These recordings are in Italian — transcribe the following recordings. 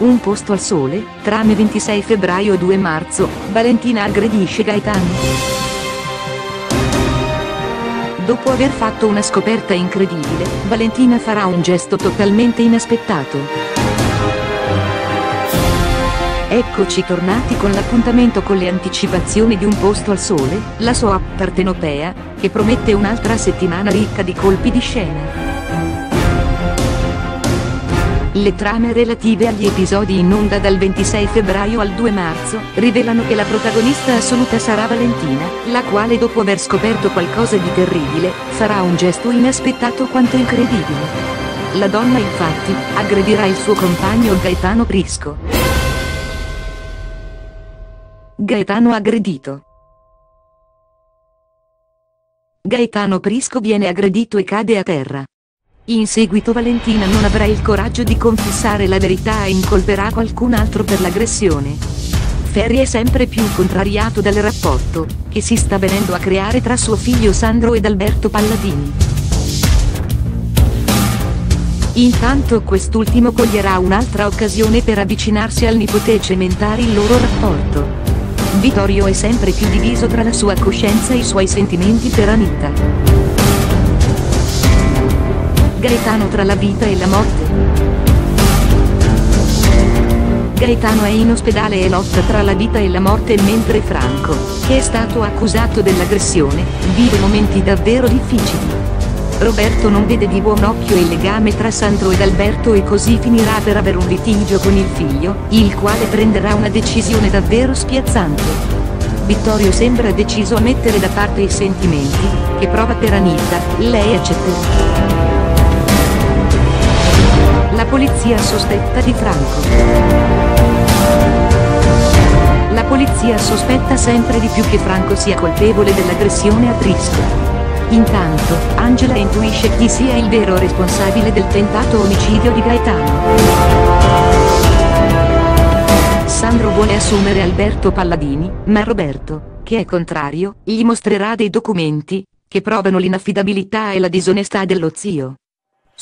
Un posto al sole, trame 26 febbraio 2 marzo, Valentina aggredisce Gaetano. Dopo aver fatto una scoperta incredibile, Valentina farà un gesto totalmente inaspettato. Eccoci tornati con l'appuntamento con le anticipazioni di Un posto al sole, la sua app partenopea, che promette un'altra settimana ricca di colpi di scena. Le trame relative agli episodi in onda dal 26 febbraio al 2 marzo, rivelano che la protagonista assoluta sarà Valentina, la quale dopo aver scoperto qualcosa di terribile, farà un gesto inaspettato quanto incredibile. La donna infatti, aggredirà il suo compagno Gaetano Prisco. Gaetano aggredito. Gaetano Prisco viene aggredito e cade a terra. In seguito Valentina non avrà il coraggio di confessare la verità e incolperà qualcun altro per l'aggressione. Ferri è sempre più contrariato dal rapporto, che si sta venendo a creare tra suo figlio Sandro ed Alberto Palladini. Intanto quest'ultimo coglierà un'altra occasione per avvicinarsi al nipote e cementare il loro rapporto. Vittorio è sempre più diviso tra la sua coscienza e i suoi sentimenti per Anita. Gaetano tra la vita e la morte. Gaetano è in ospedale e lotta tra la vita e la morte mentre Franco, che è stato accusato dell'aggressione, vive momenti davvero difficili. Roberto non vede di buon occhio il legame tra Sandro ed Alberto e così finirà per avere un litigio con il figlio, il quale prenderà una decisione davvero spiazzante. Vittorio sembra deciso a mettere da parte i sentimenti, che prova per Anita, lei accetterà. Polizia sospetta di Franco. La polizia sospetta sempre di più che Franco sia colpevole dell'aggressione a Prisco. Intanto, Angela intuisce chi sia il vero responsabile del tentato omicidio di Gaetano. Sandro vuole assumere Alberto Palladini, ma Roberto, che è contrario, gli mostrerà dei documenti, che provano l'inaffidabilità e la disonestà dello zio.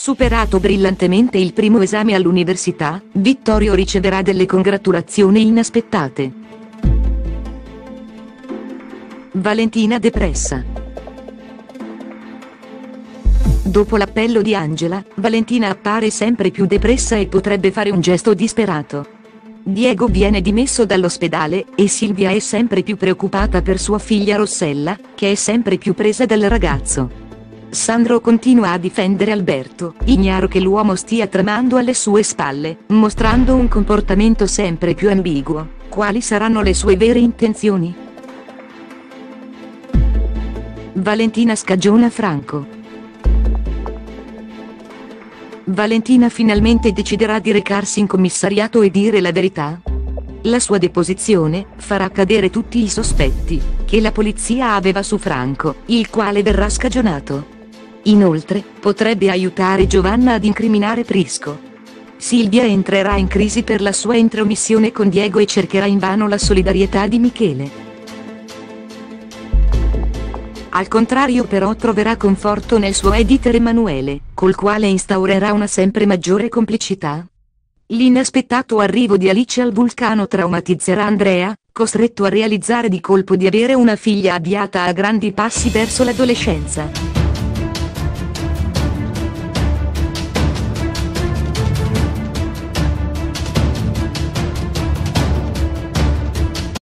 Superato brillantemente il primo esame all'università, Vittorio riceverà delle congratulazioni inaspettate. Valentina depressa. Dopo l'appello di Angela, Valentina appare sempre più depressa e potrebbe fare un gesto disperato. Diego viene dimesso dall'ospedale, e Silvia è sempre più preoccupata per sua figlia Rossella, che è sempre più presa dal ragazzo. Sandro continua a difendere Alberto, ignaro che l'uomo stia tramando alle sue spalle, mostrando un comportamento sempre più ambiguo. Quali saranno le sue vere intenzioni? Valentina scagiona Franco. Valentina finalmente deciderà di recarsi in commissariato e dire la verità? La sua deposizione farà cadere tutti i sospetti che la polizia aveva su Franco, il quale verrà scagionato. Inoltre, potrebbe aiutare Giovanna ad incriminare Prisco. Silvia entrerà in crisi per la sua intromissione con Diego e cercherà invano la solidarietà di Michele. Al contrario però troverà conforto nel suo editor Emanuele, col quale instaurerà una sempre maggiore complicità. L'inaspettato arrivo di Alice al vulcano traumatizzerà Andrea, costretto a realizzare di colpo di avere una figlia avviata a grandi passi verso l'adolescenza.